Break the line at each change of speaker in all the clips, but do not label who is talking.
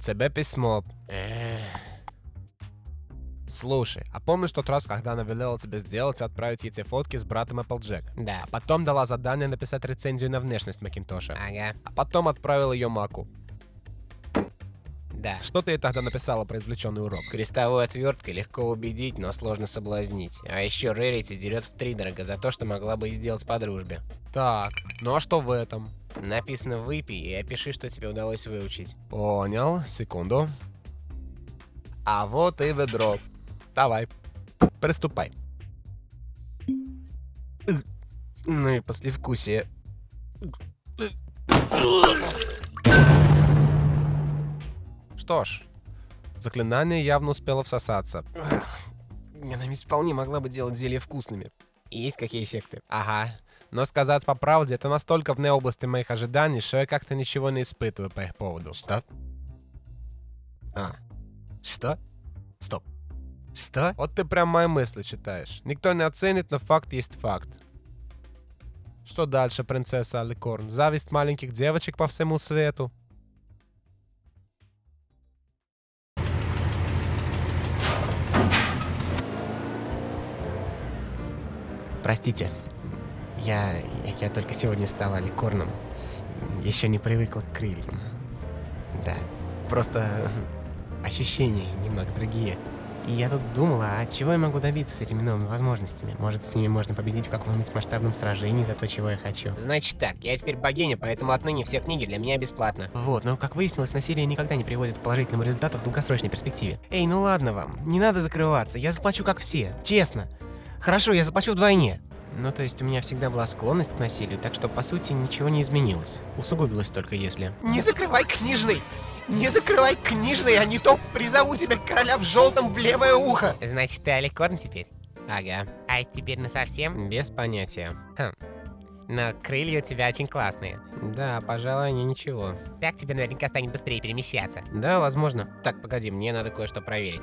Тебе письмо. Слушай, а помнишь тот раз, когда она велела тебе сделать и отправить эти фотки с братом Applejack?
Да.
А потом дала задание написать рецензию на внешность Макинтоша.
Ага.
А потом отправил ее Маку.
Да.
Что ты ей тогда написала про извлеченный урок?
Крестовой отверткой легко убедить, но сложно соблазнить. А еще Рерити дерет втридорого за то, что могла бы и сделать по дружбе.
Так, ну а что в этом?
Написано «выпей» и опиши, что тебе удалось выучить.
Понял, секунду. А вот и ведро. Давай, приступай.
Ну и послевкусие.
Что ж, заклинание явно успело всосаться.
Ведь вполне могла бы делать зелья вкусными. Есть какие эффекты?
Ага. Но сказать по правде, это настолько вне области моих ожиданий, что я как-то ничего не испытываю по их поводу.
Что? А.
Что?
Стоп. Что?
Вот ты прям мои мысли читаешь. Никто не оценит, но факт есть факт. Что дальше, принцесса Аликорн? Зависть маленьких девочек по всему свету?
Простите. Я, я только сегодня стала ликорном. Еще не привыкла к крыльям. Да. Просто ощущения немного другие. И я тут думала, а чего я могу добиться с этими новыми возможностями? Может, с ними можно победить в каком-нибудь масштабном сражении за то, чего я хочу.
Значит так, я теперь богиня, поэтому отныне все книги для меня бесплатно.
Вот, но как выяснилось, насилие никогда не приводит к положительному результату в долгосрочной перспективе. Эй, ну ладно вам, не надо закрываться, я заплачу как все, честно. Хорошо, я заплачу вдвойне. Ну, то есть у меня всегда была склонность к насилию, так что, по сути, ничего не изменилось. Усугубилось только если...
Не закрывай книжный! Не закрывай книжный, а не то призову тебя короля в желтом в левое ухо!
Значит, ты Аликорн теперь?
Ага.
А это теперь насовсем? Без понятия. Хм. Но крылья у тебя очень классные. Да, пожалуй, они ничего.
Так тебе наверняка станет быстрее перемещаться.
Да, возможно. Так, погоди, мне надо кое-что проверить.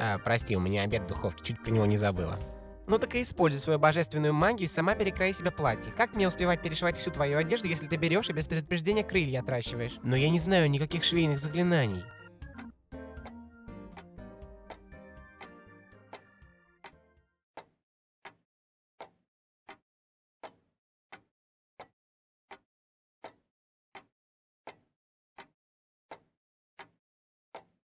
А, прости, у меня обед в духовке, чуть про него не забыла.
Ну так и используй свою божественную магию и сама перекрои себе платье. Как мне успевать перешивать всю твою одежду, если ты берешь и без предупреждения крылья отращиваешь?
Но я не знаю никаких швейных заклинаний.